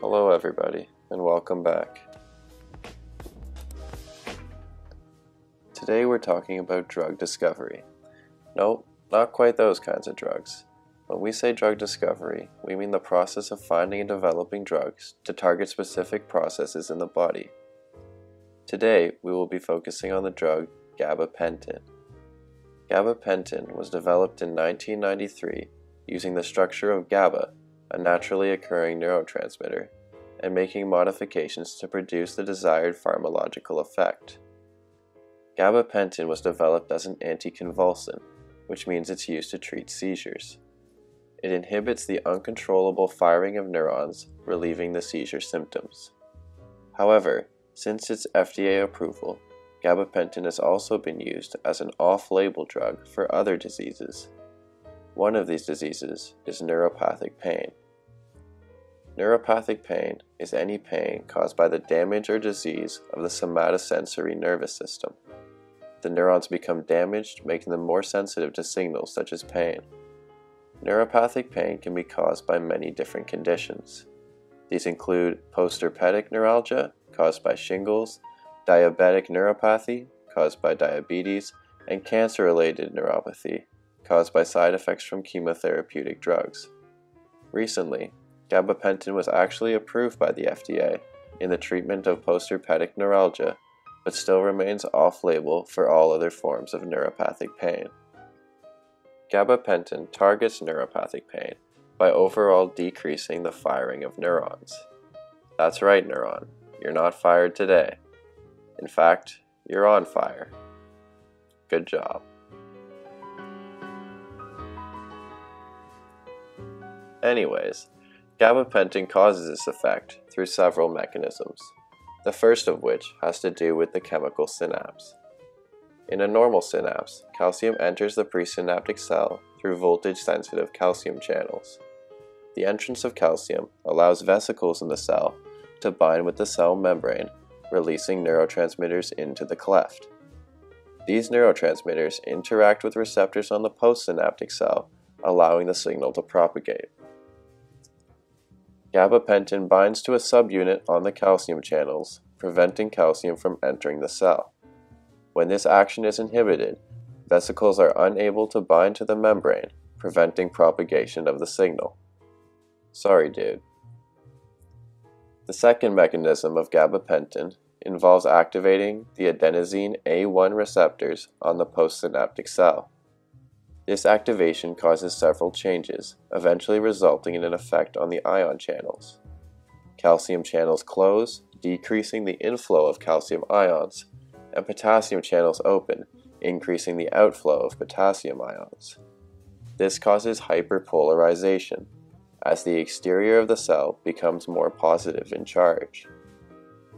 Hello everybody, and welcome back. Today we're talking about drug discovery. Nope, not quite those kinds of drugs. When we say drug discovery, we mean the process of finding and developing drugs to target specific processes in the body. Today, we will be focusing on the drug gabapentin. Gabapentin was developed in 1993 using the structure of GABA a naturally occurring neurotransmitter, and making modifications to produce the desired pharmacological effect. Gabapentin was developed as an anticonvulsant, which means it's used to treat seizures. It inhibits the uncontrollable firing of neurons, relieving the seizure symptoms. However, since its FDA approval, gabapentin has also been used as an off label drug for other diseases. One of these diseases is neuropathic pain. Neuropathic pain is any pain caused by the damage or disease of the somatosensory nervous system. The neurons become damaged, making them more sensitive to signals such as pain. Neuropathic pain can be caused by many different conditions. These include postherpetic neuralgia, caused by shingles, diabetic neuropathy, caused by diabetes, and cancer related neuropathy, caused by side effects from chemotherapeutic drugs. Recently, gabapentin was actually approved by the FDA in the treatment of postherpetic neuralgia, but still remains off label for all other forms of neuropathic pain. Gabapentin targets neuropathic pain by overall decreasing the firing of neurons. That's right, neuron, you're not fired today. In fact, you're on fire. Good job. Anyways, Gabapentin causes this effect through several mechanisms, the first of which has to do with the chemical synapse. In a normal synapse, calcium enters the presynaptic cell through voltage-sensitive calcium channels. The entrance of calcium allows vesicles in the cell to bind with the cell membrane, releasing neurotransmitters into the cleft. These neurotransmitters interact with receptors on the postsynaptic cell, allowing the signal to propagate. Gabapentin binds to a subunit on the calcium channels, preventing calcium from entering the cell. When this action is inhibited, vesicles are unable to bind to the membrane, preventing propagation of the signal. Sorry, dude. The second mechanism of gabapentin involves activating the adenosine A1 receptors on the postsynaptic cell. This activation causes several changes, eventually resulting in an effect on the ion channels. Calcium channels close, decreasing the inflow of calcium ions, and potassium channels open, increasing the outflow of potassium ions. This causes hyperpolarization, as the exterior of the cell becomes more positive in charge.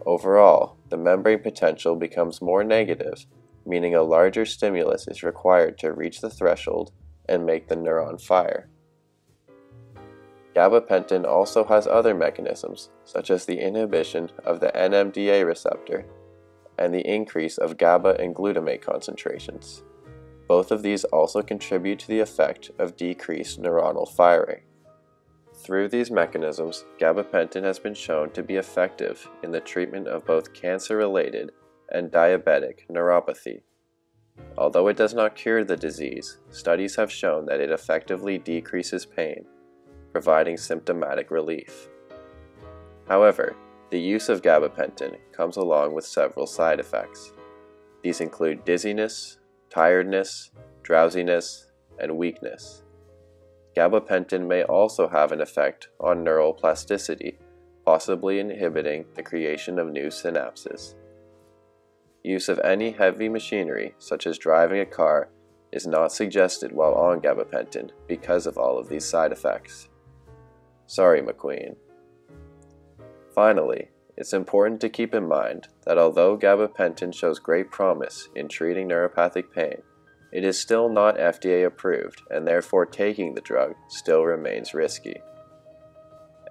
Overall, the membrane potential becomes more negative meaning a larger stimulus is required to reach the threshold and make the neuron fire. Gabapentin also has other mechanisms, such as the inhibition of the NMDA receptor and the increase of GABA and glutamate concentrations. Both of these also contribute to the effect of decreased neuronal firing. Through these mechanisms, gabapentin has been shown to be effective in the treatment of both cancer related and diabetic neuropathy. Although it does not cure the disease, studies have shown that it effectively decreases pain, providing symptomatic relief. However, the use of gabapentin comes along with several side effects. These include dizziness, tiredness, drowsiness, and weakness. Gabapentin may also have an effect on neural plasticity, possibly inhibiting the creation of new synapses. Use of any heavy machinery, such as driving a car, is not suggested while on gabapentin because of all of these side effects. Sorry, McQueen. Finally, it's important to keep in mind that although gabapentin shows great promise in treating neuropathic pain, it is still not FDA approved, and therefore taking the drug still remains risky.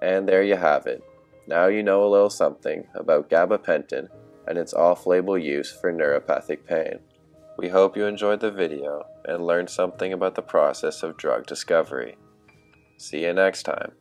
And there you have it. Now you know a little something about gabapentin and its off-label use for neuropathic pain. We hope you enjoyed the video and learned something about the process of drug discovery. See you next time.